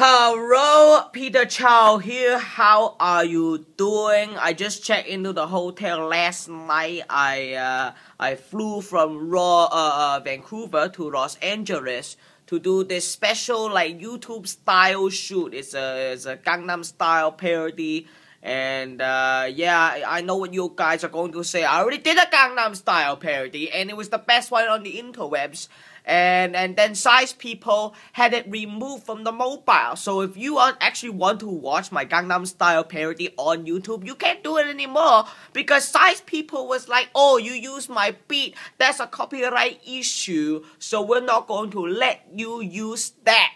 Hello, Peter Chao here. How are you doing? I just checked into the hotel last night. I uh, I flew from Raw, uh, uh, Vancouver to Los Angeles to do this special like YouTube style shoot. It's a it's a Gangnam Style parody. And uh, yeah, I know what you guys are going to say. I already did a Gangnam Style parody, and it was the best one on the interwebs. And and then Psy's people had it removed from the mobile. So if you actually want to watch my gangnam style parody on youtube you can't do it anymore because Psy's people was like oh you use my beat. That's a copyright issue. So we're not going to let you use that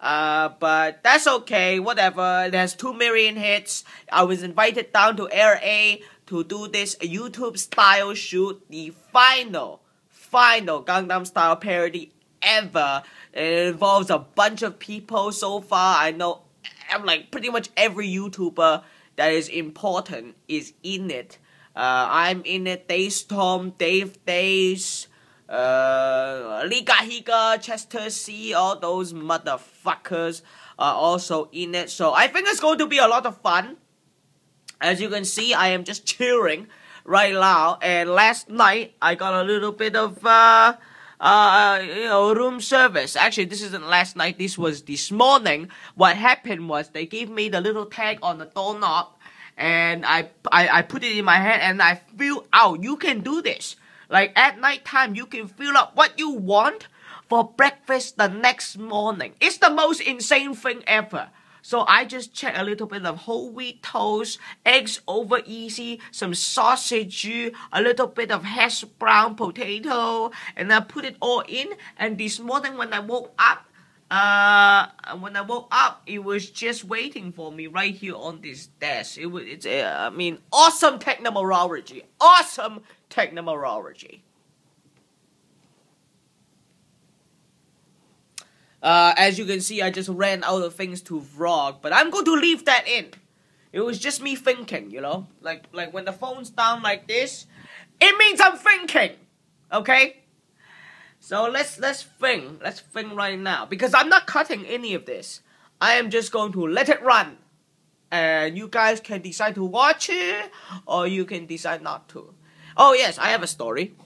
uh, but that's okay, whatever. It has 2 million hits. I was invited down to LA to do this YouTube style shoot, the final final Gangnam Style parody ever. It involves a bunch of people so far. I know I'm like pretty much every YouTuber that is important is in it. Uh, I'm in it. Daystorm, Dave Days, uh, Nigahiga, Chester See, all those motherfuckers are also in it. So I think it's going to be a lot of fun. As you can see, I am just cheering right now. And last night I got a little bit of uh, uh, you know, room service. Actually, this isn't last night. This was this morning. What happened was they gave me the little tag on the doorknob, and I, I, I put it in my hand, and I feel, out. You can do this. Like at night time, you can fill up what you want for breakfast the next morning. It's the most insane thing ever. So I just check a little bit of whole wheat toast, eggs over easy, some sausage, a little bit of hash brown potato, and I put it all in. And this morning when I woke up, uh, when I woke up, it was just waiting for me right here on this desk. It was, it's, uh, I mean, awesome technology, awesome technology. Uh, as you can see, I just ran out of things to vlog, but I'm going to leave that in. It was just me thinking, you know? Like, like when the phone's down like this, it means I'm thinking, okay? So let's, let's think, let's think right now, because I'm not cutting any of this. I am just going to let it run. And you guys can decide to watch it, or you can decide not to. Oh yes, I have a story.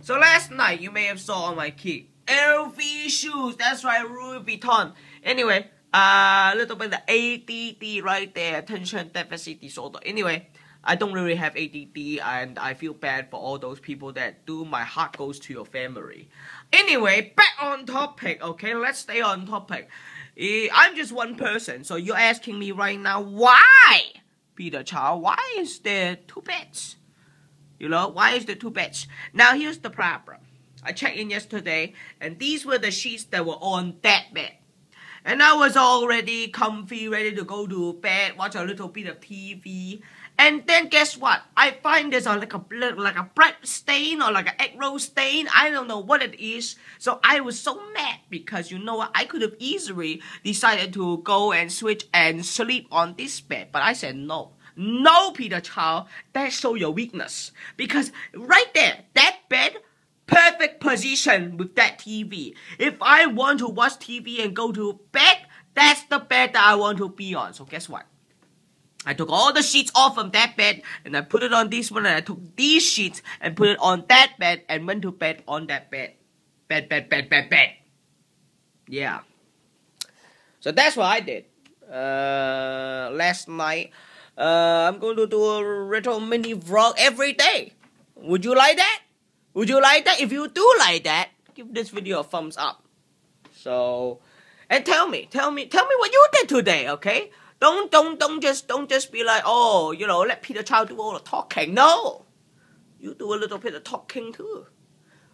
So last night, you may have saw on my Keek, LV shoes. That's right, Louis Vuitton. Anyway, a uh, little bit of ADD right there, attention deficit disorder. Anyway, I don't really have ADD and I feel bad for all those people that do. My heart goes to your family. Anyway, back on topic, okay? Let's stay on topic. Eh, I'm just one person, so you're asking me right now, why? Peter Chao, why is there two beds? You know, why is there two beds? Now, here's the problem. I checked in yesterday, and these were the sheets that were on that bed. And I was already comfy, ready to go to bed, watch a little bit of TV. And then guess what? I find there's a, like a like a bread stain or like an egg roll stain. I don't know what it is. So I was so mad because you know what? I could have easily decided to go and switch and sleep on this bed. But I said no. No, Peter Chao. That show your weakness. Because right there, that bed perfect position with that TV. If I want to watch TV and go to bed, that's the bed that I want to be on. So guess what? I took all the sheets off from that bed and I put it on this one and I took these sheets and put it on that bed and went to bed on that bed. Bed, bed, bed, bed, bed. Yeah. So that's what I did. Uh, last night, uh, I'm going to do a little mini vlog every day. Would you like that? Would you like that? If you do like that, give this video a thumbs up. So, and tell me, tell me, tell me what you did today, okay? Don't, don't, don't just, don't just be like, oh, you know, let Peter Chao do all the talking. No, you do a little bit of talking too.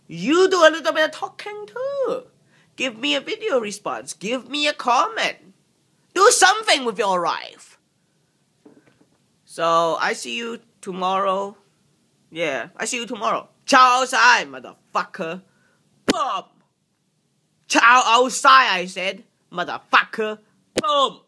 You do a little bit of talking too. Give me a video response. Give me a comment. Do something with your life. So I see you tomorrow. Yeah, I see you tomorrow. Ciao outside, motherfucker. Boom. Ciao outside, I said, motherfucker. Boom.